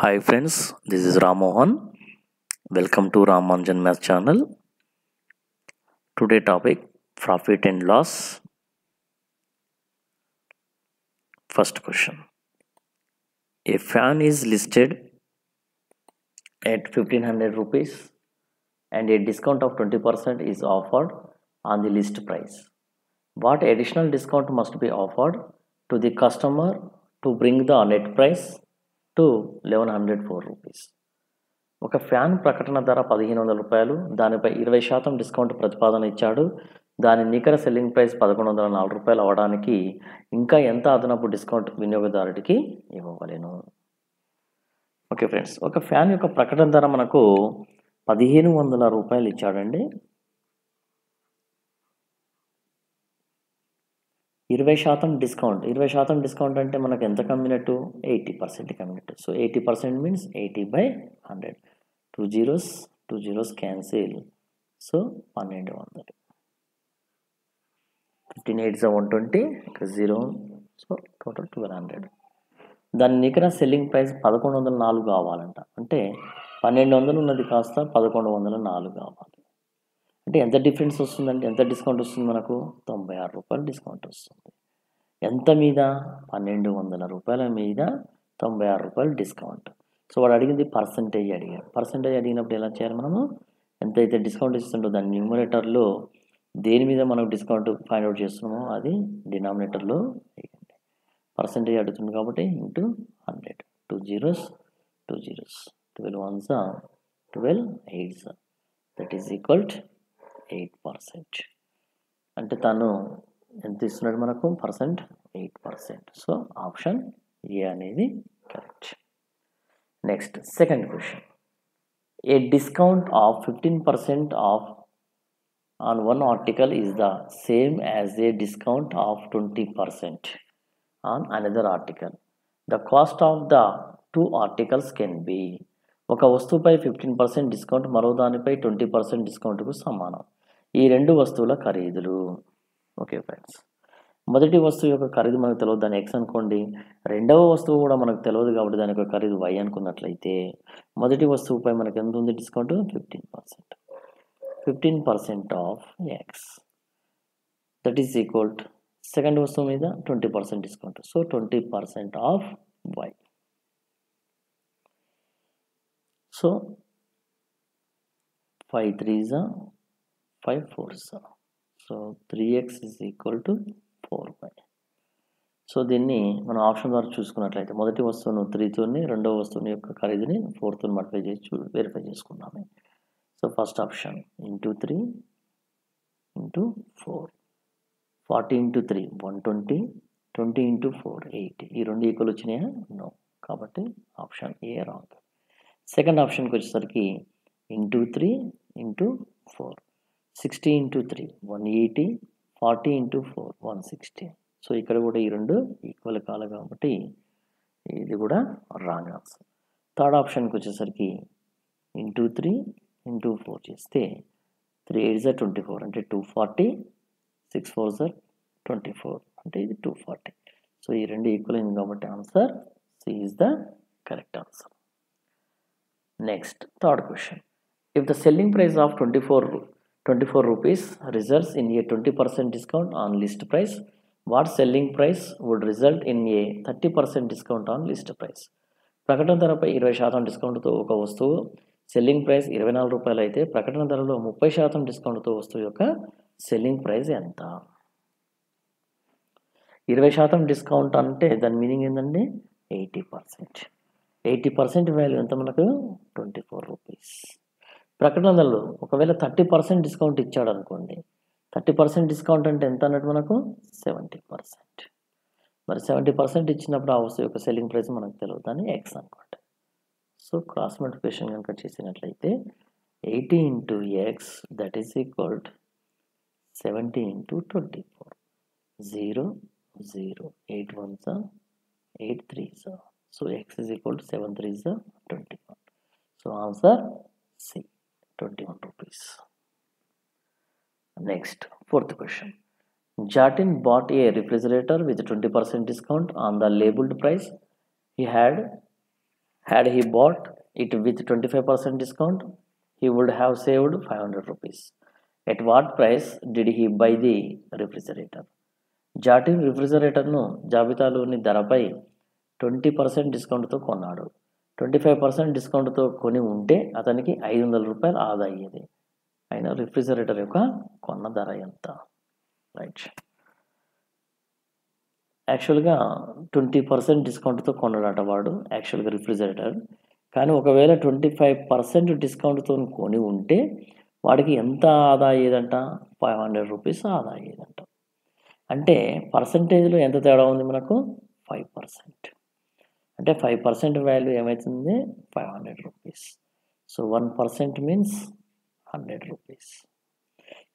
Hi friends, this is Ramohan. Welcome to Ramanjan Math channel. Today topic profit and loss. First question. A fan is listed at 1500 rupees and a discount of 20% is offered on the list price. What additional discount must be offered to the customer to bring the net price to eleven hundred four rupees. ఒక fan ప్రకటన ధర పదిహేను వందల రూపాయలు. దానిపై ఇరవై శాతం discount ప్రతిపాదన ఇచ్చాడు. దాని నికర సెల్లింగ్ ప్రైస్ పదకొండు వందల నాలుగు రూపాయలు అవ్వడానికి ఇంకా ఎంత అదనపు డిస్కౌంట్ వినియోగదారుడికి ఇవ్వవలేను. ఓకే ఫ్రెండ్స్ ఒక ఫ్యాన్ యొక్క ప్రకటన ధర మనకు పదిహేను వందల రూపాయలు ఇచ్చాడండి. ఇరవై శాతం డిస్కౌంట్. ఇరవై శాతం డిస్కౌంట్ అంటే మనకు ఎంత కమ్మినట్టు? Eighty percent కమ్మినట్టు. So eighty percent means eighty by hundred. Two zeros two zeros cancel. So పన్నెండు వందలు. ఫిఫ్టీన్ ఎయిట్ వన్ ట్వంటీ ఇక్కడ zero. So total twelve hundred. దాని నికర సెల్లింగ్ ప్రైస్ పదకొండు వందల నాలుగు కావాలంట. అంటే పన్నెండు వందలు ఉన్నది కాస్త పదకొండు వందల నాలుగు కావాలి. అంటే ఎంత డిఫరెన్స్ వస్తుందంటే ఎంత డిస్కౌంట్ వస్తుంది మనకు? తొంభై ఆరు రూపాయలు డిస్కౌంట్ వస్తుంది. ఎంత మీద? పన్నెండు వందల రూపాయల మీద తొంభై ఆరు రూపాయలు డిస్కౌంట్. సో వాడు అడిగింది పర్సంటేజ్ అడిగాడు. పర్సంటేజ్ అడిగినప్పుడు ఎలా చేయాలి మనము? ఎంత అయితే డిస్కౌంట్ ఇస్తుందో దాని న్యూమరేటర్లో దేని మీద మనం డిస్కౌంట్ ఫైండ్ అవుట్ చేస్తున్నామో అది డినామినేటర్లో వేయండి. పర్సంటేజ్ అడుగుతుంది కాబట్టి into hundred. Two zeros two zeros. Twelve ones? Twelve eights? That is equal eight percent. అంటే తను ఎంత ఇస్తున్నాడు మనకు? Percent eight percent. So option A అనేది correct. Next second question. A discount of fifteen percent off on one article is the same as a discount of twenty percent on another article. The cost of the two articles can be ఒక వస్తువుపై fifteen percent discount మరో దానిపై twenty percent డిస్కౌంట్కు సమానం. ఈ రెండు వస్తువుల ఖరీదులు. Okay friends. మొదటి వస్తువు యొక్క ఖరీదు మనకు తెలియదు దాని ఎక్స్ అనుకోండి. రెండవ వస్తువు కూడా మనకు తెలియదు కాబట్టి దాని యొక్క ఖరీదు వై అనుకున్నట్లయితే మొదటి వస్తువుపై మనకు ఎంత ఉంది? Discount fifteen percent fifteen percent of X that is equal second వస్తువు మీద twenty percent discount so twenty percent of Y so five త్రీజా five ఫోర్సా so three X is equal to four Y so దీన్ని మనం option ద్వారా చూసుకున్నట్లయితే మొదటి వస్తువును త్రీతోని రెండవ వస్తువుని యొక్క ఖరీదుని ఫోర్తో మల్టిఫై చేసి చూ వెరిఫై చేసుకున్నాము. So first option into three into four forty into three one twenty twenty into four eight ఈ రెండు ఈక్వల్ వచ్చినాయా? నో కాబట్టి ఆప్షన్ ఏ రాంగ్ సెకండ్ ఆప్షన్కి వచ్చేసరికి into three into four sixty into three one eighty forty into four one sixty so ఇక్కడ కూడా ఈ రెండు ఈక్వల్ కాదు కాబట్టి ఇది కూడా రాంగ్ ఆన్సర్ థర్డ్ ఆప్షన్కి వచ్చేసరికి ఇంటూ త్రీ ఇంటూ ఫోర్ చేస్తే త్రీ ఎయిట్ జర్ ట్వంటీ ఫోర్ అంటే టూ ఫార్టీ సిక్స్ ఫోర్ జర్ ట్వంటీ ఫోర్ అంటే ఇది టూ ఫార్టీ సో ఈ రెండు ఈక్వల్ అయింది కాబట్టి answer C is the correct answer next third question if the selling price of twenty four twenty four rupees. Results in a twenty percent discount on list price what selling price would result in a thirty percent discount on list price ప్రకటన ధరపై ఇరవై శాతం డిస్కౌంట్తో ఒక వస్తువు. Selling price ఇరవై నాలుగు రూపాయలు అయితే ప్రకటన ధరలో ముప్పై శాతం డిస్కౌంట్తో వస్తువు యొక్క సెల్లింగ్ ప్రైస్ ఎంత? ఇరవై శాతం డిస్కౌంట్ అంటే దాని మీనింగ్ ఏంటండి eighty percent. Eighty percent value ఎంత మనకు? Twenty four rupees. ప్రకటనలో ఒకవేళ థర్టీ పర్సెంట్ డిస్కౌంట్ ఇచ్చాడు అనుకోండి థర్టీ పర్సెంట్ డిస్కౌంట్ అంటే ఎంత అన్నట్టు మనకు? Seventy percent. మరి సెవెంటీ పర్సెంట్ ఇచ్చినప్పుడు ఆ వస్తువు యొక్క సెల్లింగ్ ప్రైస్ మనకు తెలియదు అని ఎక్స్ అనుకోండి సో క్రాస్ మల్టిప్లికేషన్ కనుక చేసినట్లయితే eighty into X that is equal seventy into twenty four. Zero zero eight one జా ఎయిట్ త్రీ జా. So X is equal to seven three జా twenty one. So answer C. Twenty one rupees next fourth question Jatin bought a refrigerator with twenty percent discount on the labelled price he had had he bought it with twenty five percent discount he would have saved five hundred rupees at what price did he buy the refrigerator జాటి రిఫ్రిజరేటర్ను జాబితాలోని ధరపై twenty percent డిస్కౌంట్తో కొన్నాడు. Twenty five percent డిస్కౌంట్తో కొని ఉంటే అతనికి ఐదు వందల రూపాయలు ఆదా అయ్యేది. అయినా రిఫ్రిజరేటర్ యొక్క కొన్న ధర ఎంత? రైట్. యాక్చువల్గా ట్వంటీ పర్సెంట్ డిస్కౌంట్తో కొన్నాడట వాడు యాక్చువల్గా రిఫ్రిజరేటర్. కానీ ఒకవేళ ట్వంటీ ఫైవ్ పర్సెంట్ డిస్కౌంట్తో కొని ఉంటే వాడికి ఎంత ఆదా అయ్యేదంట? ఫైవ్ హండ్రెడ్ రూపీస్ ఆదా అయ్యేదంట. అంటే పర్సంటేజ్లో ఎంత తేడా ఉంది మనకు? Five percent. అంటే ఫైవ్ పర్సెంట్ వాల్యూ ఏమవుతుంది five hundred rupees so one percent means hundred rupees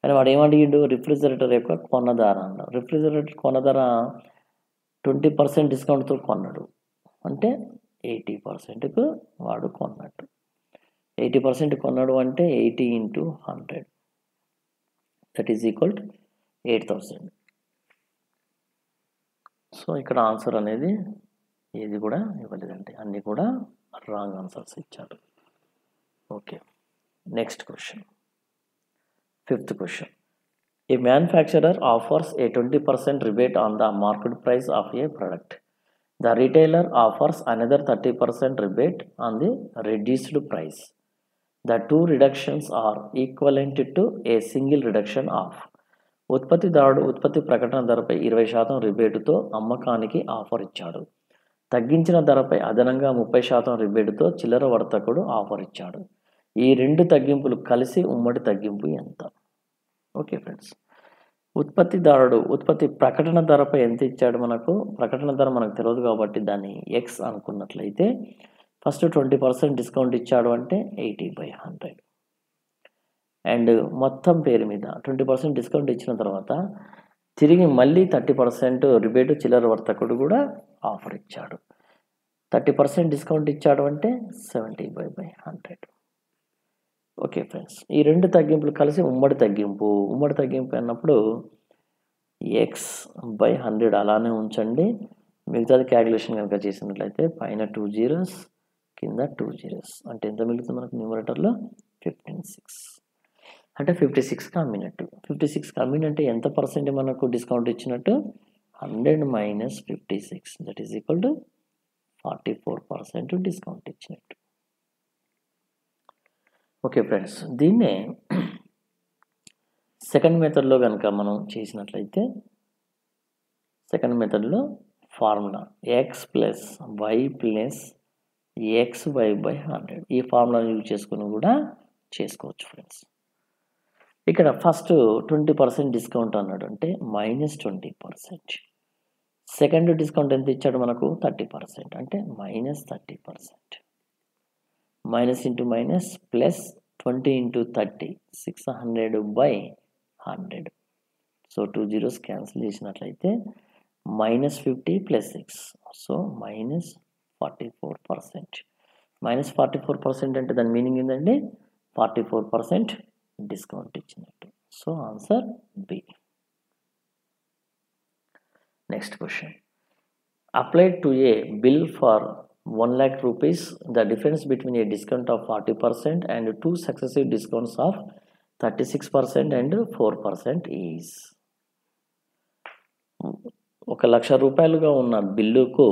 కానీ వాడు ఏమడిగిండు? రిఫ్రిజరేటర్ యొక్క కొన్న ధర అన్న రిఫ్రిజరేటర్ కొన్న ధర ట్వంటీ పర్సెంట్ డిస్కౌంట్తో కొన్నాడు. అంటే ఎయిటీ పర్సెంట్కు వాడు కొన్నట్టు. ఎయిటీ పర్సెంట్ కొన్నాడు అంటే eighty into hundred that is equal eight thousand so ఇక్కడ ఆన్సర్ అనేది ఏది కూడా ఇవ్వలేదండి. అన్నీ కూడా రాంగ్ ఆన్సర్స్ ఇచ్చాడు okay. Next question. Fifth question. A manufacturer offers a twenty percent rebate on the market price of a product? The retailer offers another thirty percent rebate on the reduced price. The two reductions are equivalent to a single reduction of. ఉత్పత్తిదారుడు ఉత్పత్తి ప్రకటన ధరపై ఇరవై శాతం రిబేటుతో అమ్మకానికి offer ఇచ్చాడు. తగ్గించిన ధరపై అదనంగా ముప్పై శాతం రిబేటుతో చిల్లర వర్తకుడు ఆఫర్ ఇచ్చాడు ఈ రెండు తగ్గింపులు కలిసి ఉమ్మడి తగ్గింపు ఎంత? Okay friends. ఉత్పత్తిదారుడు ఉత్పత్తి ప్రకటన ధరపై ఎంత ఇచ్చాడు మనకు? ప్రకటన ధర మనకు తెలియదు కాబట్టి దాన్ని ఎక్స్ అనుకున్నట్లయితే ఫస్ట్ ట్వంటీ పర్సెంట్ డిస్కౌంట్ ఇచ్చాడు అంటే ఎయిటీ బై హండ్రెడ్. అండ్ మొత్తం పేరు మీద ట్వంటీ పర్సెంట్ డిస్కౌంట్ ఇచ్చిన తర్వాత తిరిగి మళ్ళీ థర్టీ పర్సెంట్ రిబేటు చిల్లర వర్తకుడు కూడా ఆఫర్ ఇచ్చాడు. థర్టీ పర్సెంట్ డిస్కౌంట్ ఇచ్చాడు అంటే seventy by by hundred. Okay friends ఈ రెండు తగ్గింపులు కలిసి ఉమ్మడి తగ్గింపు. ఉమ్మడి తగ్గింపు అన్నప్పుడు ఎక్స్ బై హండ్రెడ్ అలానే ఉంచండి. మిగతాది క్యాలిక్యులేషన్ కనుక చేసినట్లయితే పైన టూ జీరోస్ కింద టూ జీరోస్. అంటే ఎంత మిగులుతుంది మనకు న్యూమరేటర్లో? Fifteen six. అంటే ఫిఫ్టీ సిక్స్ కమ్మినట్టు ఫిఫ్టీ సిక్స్ కమ్మిన్ అంటే ఎంత పర్సెంట్ మనకు డిస్కౌంట్ ఇచ్చినట్టు? Hundred minus fifty six that is equal to forty four percent discount ఇచ్చినట్టు. ఓకే ఫ్రెండ్స్ దీన్నే సెకండ్ మెథడ్లో కనుక మనం చేసినట్లయితే సెకండ్ మెథడ్లో formula X plus Y plus X Y by hundred ఈ ఫార్ములాను యూజ్ చేసుకుని కూడా చేసుకోవచ్చు ఫ్రెండ్స్ ఇక్కడ ఫస్ట్ ట్వంటీ పర్సెంట్ డిస్కౌంట్ అన్నాడు. అంటే minus twenty percent second discount ఎంత ఇచ్చాడు మనకు? థర్టీ పర్సెంట్ అంటే minus thirty percent minus into minus plus twenty into thirty six hundred by hundred so two zeros cancel చేసినట్లయితే minus fifty plus six so minus forty four percent minus forty four percent అంటే దాని meaning ఏంటంటే forty four percent discount ఇచ్చినట్టు. So answer B. Next question. Applied to a bill for one lakh rupees the difference between a discount of forty percent and two successive discounts of thirty six percent and four percent is ఒక లక్ష రూపాయలుగా ఉన్న బిల్లుకు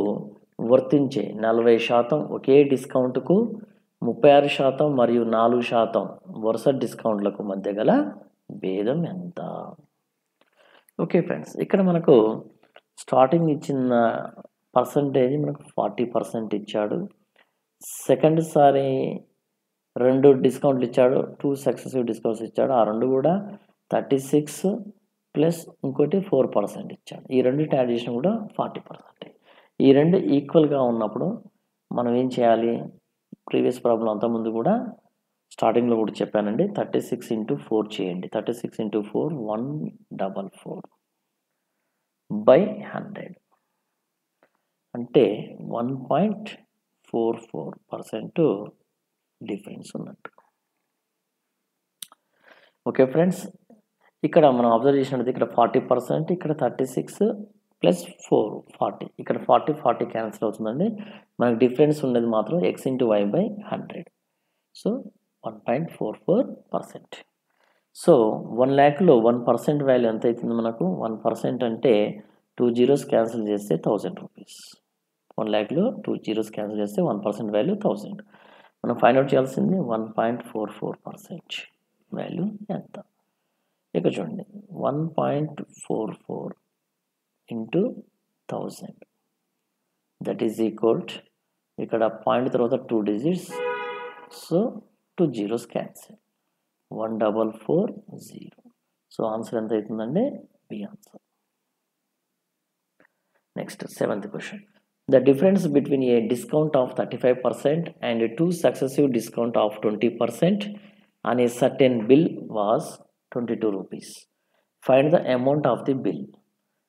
వర్తించే నలభై శాతం ఒకే డిస్కౌంట్కు ముప్పై ఆరు శాతం మరియు నాలుగు శాతం వరుస డిస్కౌంట్లకు మధ్య గల భేదం ఎంత? ఓకే ఫ్రెండ్స్ ఇక్కడ మనకు స్టార్టింగ్ ఇచ్చిన పర్సంటేజ్ మనకు ఫార్టీ పర్సెంట్ ఇచ్చాడు. సెకండ్ సారి రెండు డిస్కౌంట్లు ఇచ్చాడు టూ సక్సెసివ్ డిస్కౌంట్స్ ఇచ్చాడు. ఆ రెండు కూడా థర్టీ సిక్స్ ప్లస్ ఇంకోటి ఫోర్ పర్సెంట్ ఇచ్చాడు. ఈ రెండు యాడ్ చేసిన కూడా ఫార్టీ పర్సెంట్. ఈ రెండు ఈక్వల్గా ఉన్నప్పుడు మనం ఏం చేయాలి? ప్రీవియస్ ప్రాబ్లం అంతా ముందు కూడా స్టార్టింగ్లో కూడా చెప్పానండి. థర్టీ సిక్స్ ఇంటూ ఫోర్ చేయండి. Thirty six into four one double four by hundred. అంటే one point four four percent difference ఉన్నట్టు. ఓకే ఫ్రెండ్స్ ఇక్కడ మనం అబ్జర్వ్ చేసినట్టు ఇక్కడ ఫార్టీ పర్సెంట్ ఇక్కడ thirty six plus four forty. ఇక్కడ ఫార్టీ ఫార్టీ క్యాన్సిల్ అవుతుందండి. మనకు డిఫరెన్స్ ఉండేది మాత్రం X into Y by hundred. So one point four four percent. So one ల్యాక్లో one percent value ఎంత అవుతుంది మనకు? వన్ పర్సెంట్ అంటే టూ జీరోస్ క్యాన్సిల్ చేస్తే థౌజండ్ రూపీస్. వన్ ల్యాక్లో టూ జీరోస్ క్యాన్సిల్ చేస్తే వన్ పర్సెంట్ వాల్యూ థౌజండ్ మనం find out చేయాల్సింది one point four four percent value ఎంత? ఇక చూడండి. One point four four into thousand that is equal ఇక్కడ పాయింట్ తర్వాత two digits so two zeros cancel one double four zero so answer ఎంత అవుతుందండి B answer next seventh question the difference between a discount of thirty five percent and two successive discount of twenty percent on a certain bill was twenty two rupees find the amount of the bill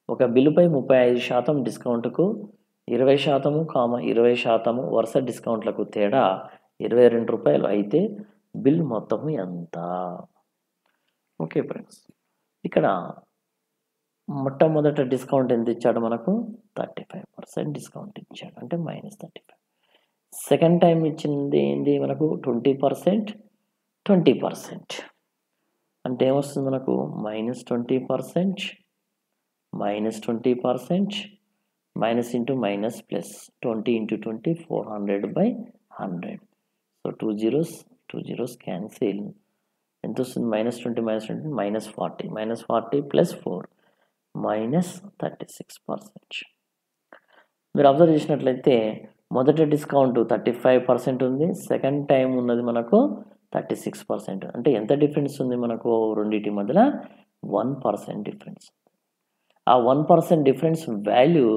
ఒక బిల్లుపై ముప్పై ఐదు శాతం డిస్కౌంట్కు ఇరవై శాతము కామ ఇరవై శాతము వరుస డిస్కౌంట్లకు తేడా ఇరవై రెండు రూపాయలు అయితే బిల్ మొత్తము ఎంత? ఓకే ఫ్రెండ్స్ ఇక్కడ మొట్టమొదట డిస్కౌంట్ ఎంత ఇచ్చాడు మనకు? థర్టీ ఫైవ్ పర్సెంట్ డిస్కౌంట్ ఇచ్చాడు అంటే minus thirty five. Second time ఇచ్చింది ఏంది మనకు? Twenty percent twenty percent. అంటే ఏమొస్తుంది మనకు? Minus twenty percent minus twenty percent minus into minus plus twenty into twenty four hundred by hundred so two zeros two zeros cancel ఎంత వస్తుంది minus twenty minus twenty minus forty minus forty plus four minus thirty six percent మీరు observe చేసినట్లయితే మొదటి discount thirty five percent ఉంది second time ఉన్నది మనకు thirty six percent అంటే ఎంత డిఫరెన్స్ ఉంది మనకు రెండింటి మధ్యలో వన్ పర్సెంట్ డిఫరెన్స్ ఆ వన్ పర్సెంట్ డిఫరెన్స్ వాల్యూ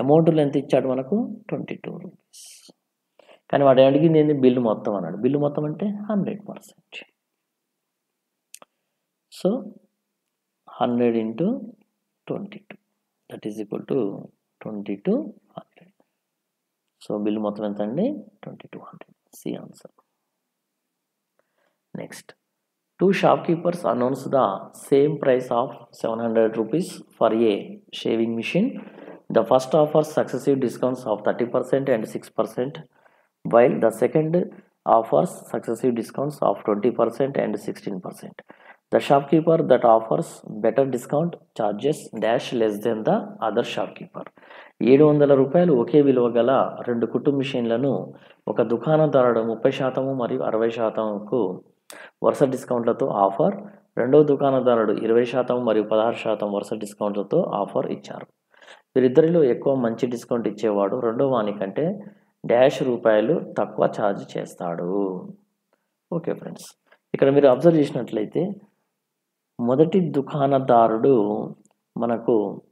అమౌంట్లో ఎంత ఇచ్చాడు మనకు ట్వంటీ టూ రూపీస్. కానీ వాడు అడిగింది? ఏంది? బిల్లు మొత్తం అన్నాడు. బిల్లు మొత్తం అంటే hundred percent. So hundred into twenty two. That is equal to twenty two hundred. So bill మొత్తం ఎంత అండి twenty two hundred. C answer next two shopkeepers announce the same price of seven hundred rupees for a shaving machine the first offer successive discounts of thirty percent and six percent while the second offers successive discounts of twenty percent and sixteen percent the shopkeeper that offers better discount charges dash less than the other shopkeeper ఏడు వందల రూపాయలు ఒకే విలువ గల రెండు కుట్టు మిషన్లను ఒక దుకాణం ధరడు ముప్పై శాతము మరియు అరవై శాతంకు వరుస డిస్కౌంట్లతో ఆఫర్. రెండవ దుకాణదారుడు ఇరవై శాతం మరియు పదహారు శాతం వరుస డిస్కౌంట్లతో ఆఫర్ ఇచ్చారు. వీరిద్దరిలో ఎక్కువ మంచి డిస్కౌంట్ ఇచ్చేవాడు రెండవ వానికంటే డాష్ రూపాయలు తక్కువ ఛార్జ్ చేస్తాడు. ఓకే ఫ్రెండ్స్ ఇక్కడ మీరు అబ్జర్వ్ చేసినట్లయితే మొదటి దుకాణదారుడు మనకు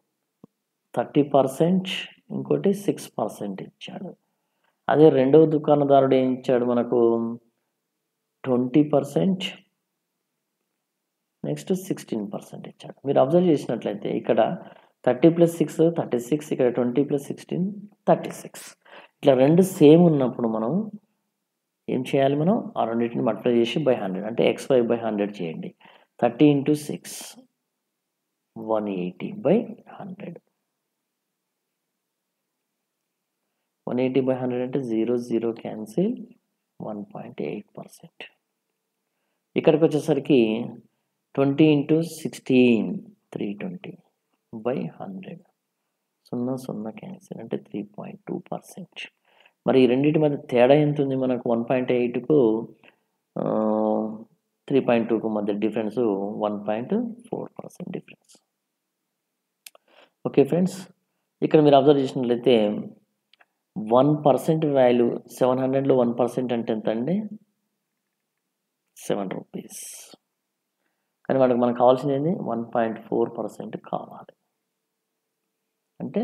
థర్టీ పర్సెంట్ ఇంకోటి సిక్స్ పర్సెంట్ ఇచ్చాడు. అదే రెండవ దుకాణదారుడు ఏం ఇచ్చాడు మనకు? Twenty percent next sixteen percent ఇచ్చాడు. మీరు అబ్జర్వ్ చేసినట్లయితే ఇక్కడ thirty plus six thirty six ఇక్కడ twenty plus sixteen thirty six. ఇట్లా రెండు సేమ్ ఉన్నప్పుడు మనం ఏం చేయాలి మనం? ఆ రెండింటిని మల్టిప్లై చేసి బై హండ్రెడ్ అంటే ఎక్స్ వై బై హండ్రెడ్ చేయండి. Thirty into six one eighty by hundred. One eighty by hundred అంటే zero zero cancel. One point eight percent. ఇక్కడికి వచ్చేసరికి twenty into sixteen three twenty by hundred. సున్నా సున్నా cancel అంటే three point two percent. మరి ఈ రెండింటి మధ్య తేడా ఎంత ఉంది మనకు వన్ పాయింట్ ఎయిట్కు త్రీ పాయింట్ టూకు మధ్య difference one point four percent difference. Okay friends ఇక్కడ మీరు అబ్జర్వ్ చేసినట్లయితే వన్ పర్సెంట్ వాల్యూ సెవెన్ హండ్రెడ్లో వన్ పర్సెంట్ అంటే ఎంత అండి సెవెన్ రూపీస్. కానీ మనకు మనకు కావాల్సింది ఏంది? వన్ పాయింట్ ఫోర్ పర్సెంట్ కావాలి. అంటే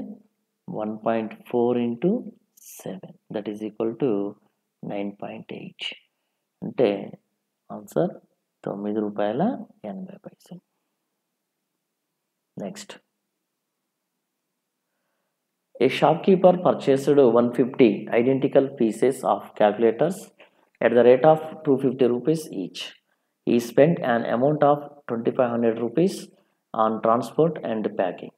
one point four into seven. That is equal to nine point eight. అంటే ఆన్సర్ తొమ్మిది రూపాయల ఎనభై పైసలు. Next A shopkeeper purchased 150 identical pieces of calculators at the rate of 250 rupees each. He spent an amount of 2500 rupees on transport and packing.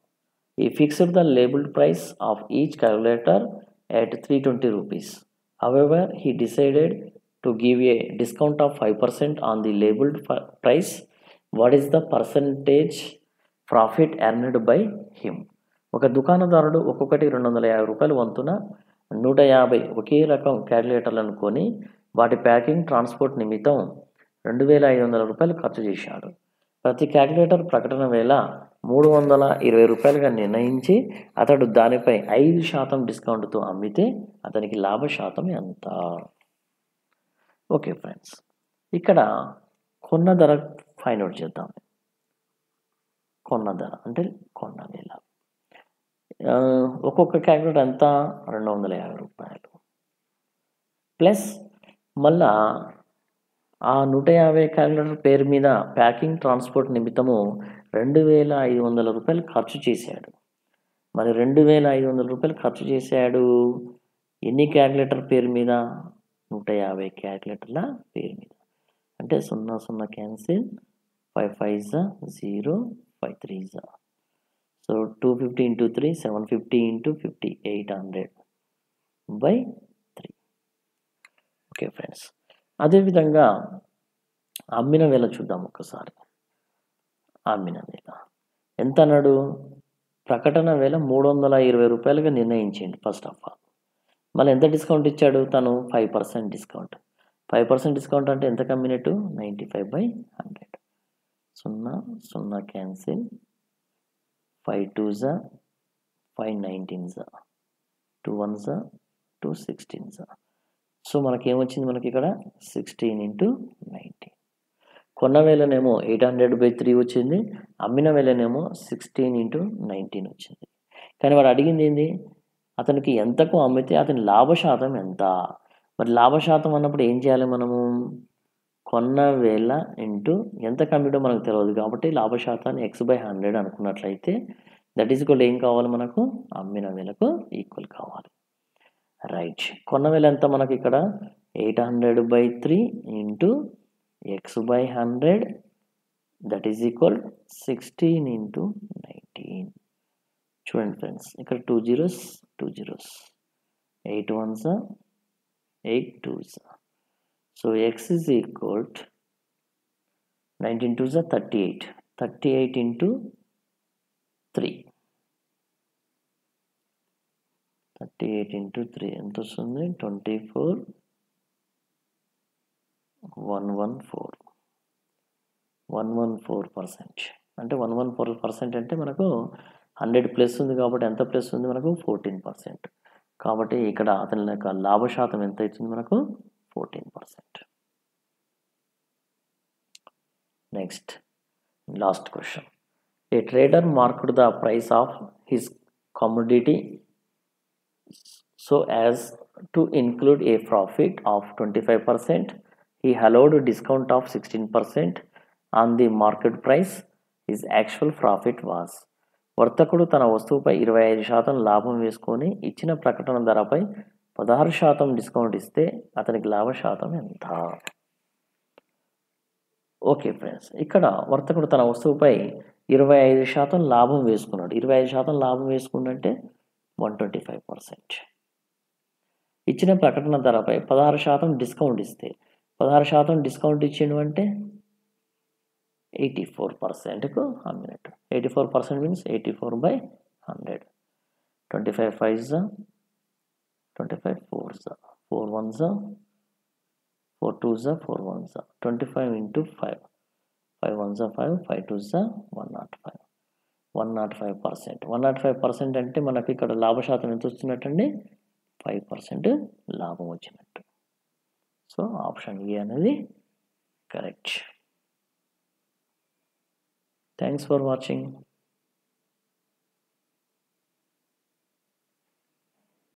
He fixed the labeled price of each calculator at 320 rupees. However, he decided to give a discount of 5% on the labeled price. What is the percentage profit earned by him? ఒక దుకాణదారుడు ఒక్కొక్కటి రెండు వందల యాభై రూపాయలు వంతున నూట యాభై ఒకే రకం క్యాలిక్యులేటర్లను కొని వాటి ప్యాకింగ్ ట్రాన్స్పోర్ట్ నిమిత్తం రెండు వేల ఐదు వందల రూపాయలు ఖర్చు చేశాడు. ప్రతి క్యాలిక్యులేటర్ ప్రకటన వేళ మూడు వందల ఇరవై రూపాయలుగా నిర్ణయించి అతడు దానిపై ఐదు శాతం డిస్కౌంట్తో అమ్మితే అతనికి లాభ శాతం ఎంత ఓకే ఫ్రెండ్స్ ఇక్కడ కొన్న ధర ఫైండ్ అవుట్ చేద్దాం. కొన్న ధర అంటే కొన్న వేళ. ఒక్కొక్క క్యాలిక్యులేటర్ ఎంత? రెండు వందల యాభై రూపాయలు. ప్లస్ మళ్ళా ఆ నూట యాభై క్యాలెండర్ పేరు మీద ప్యాకింగ్ ట్రాన్స్పోర్ట్ నిమిత్తము రెండు వేల ఐదు వందల రూపాయలు ఖర్చు చేశాడు. మరి రెండు వేల ఐదు వందల రూపాయలు ఖర్చు చేశాడు. ఎన్ని క్యాలిక్యులేటర్ పేరు మీద? నూట యాభై క్యాలిక్యులేటర్ల పేరు మీద. అంటే సున్నా సున్నా క్యాన్సిల్ ఫైవ్ ఫైవ్ జా జీరో ఫైవ్ త్రీ జా. So two fifty into three seven fifty into fifty eight hundred by three okay friends అదేవిధంగా అమ్మిన వేళ చూద్దాం ఒకసారి. అమ్మిన వేళ. ఎంత అన్నాడు? ప్రకటన వేళ మూడు వందల ఇరవై రూపాయలుగా నిర్ణయించండి ఫస్ట్ ఆఫ్ ఆల్ మళ్ళీ ఎంత డిస్కౌంట్ ఇచ్చాడు తను? Five percent discount five percent discount అంటే ఎంత కమ్మినట్టు? నైంటీ ఫైవ్ బై హండ్రెడ్ సున్నా సున్నా క్యాన్సిల్ ఫైవ్ టూ జా ఫైవ్ నైన్టీన్ జా టూ వన్ జా టూ సిక్స్టీన్ జా. సో మనకి ఏమొచ్చింది మనకి ఇక్కడ సిక్స్టీన్ ఇంటూ నైన్టీన్. కొన్న వేలనేమో ఎయిట్ హండ్రెడ్ బై త్రీ వచ్చింది అమ్మిన వేలనేమో సిక్స్టీన్ ఇంటూ నైన్టీన్ వచ్చింది. కానీ వాడు అడిగింది ఏంది అతనికి ఎంతకు అమ్మితే అతని లాభశాతం ఎంత? మరి లాభశాతం అన్నప్పుడు ఏం చేయాలి మనము? కొన్న వేల ఇంటూ ఎంత కమ్మిడో మనకు తెలియదు కాబట్టి లాభశాతాన్ని ఎక్స్ బై హండ్రెడ్ అనుకున్నట్లయితే దట్ ఈస్ ఈక్వల్ ఏం కావాలి మనకు? అమ్మిన వేలకు ఈక్వల్ కావాలి. రైట్ కొన్న వేల ఎంత మనకి ఇక్కడ? Eight hundred by three into X by hundred that is equal sixteen into nineteen. చూడండి ఫ్రెండ్స్ ఇక్కడ two zeros two zeros eight ones eight twos so x is equal nineteen twos thirty eight thirty eight into three thirty eight into three ఎంత వస్తుంది twenty four one one four one one four percent అంటే one one four percent అంటే మనకు hundred plus ఉంది కాబట్టి ఎంత plus ఉంది? మనకు ఫోర్టీన్ పర్సెంట్ కాబట్టి ఇక్కడ అతని యొక్క లాభ శాతం ఎంత అవుతుంది? మనకు fourteen percent Next, last question. A trader marked the price of his commodity so as to include a profit of 25% he allowed a discount of 16% on the market price. His actual profit was వర్తకుడు తన వస్తువుపై ఇరవై ఐదు శాతం లాభం వేసుకొని ఇచ్చిన ప్రకటన ధరపై పదహారు శాతం డిస్కౌంట్ ఇస్తే అతనికి లాభ శాతం ఎంత? ఓకే ఫ్రెండ్స్ ఇక్కడ వర్తకుడు తన వస్తువుపై ఇరవై ఐదు శాతం లాభం వేసుకున్నాడు. ఇరవై ఐదు శాతం లాభం వేసుకుందంటే వన్ ట్వంటీ ఫైవ్ పర్సెంట్. ఇచ్చిన ప్రకటన ధరపై పదహారు శాతం డిస్కౌంట్ ఇస్తే పదహారు శాతం డిస్కౌంట్ ఇచ్చిండు అంటే ఎయిటీ ఫోర్ పర్సెంట్కు అమ్మినట్టు eighty four percent means eighty four by hundred. Twenty five five twenty five four four one four two four one twenty five into five five one five five one nought five one nought five percent one nought five percent అంటే మనకి ఇక్కడ లాభశాతం ఎంత వచ్చినట్టండి five percent లాభం వచ్చినట్టు. So option A అనేది correct thanks for watching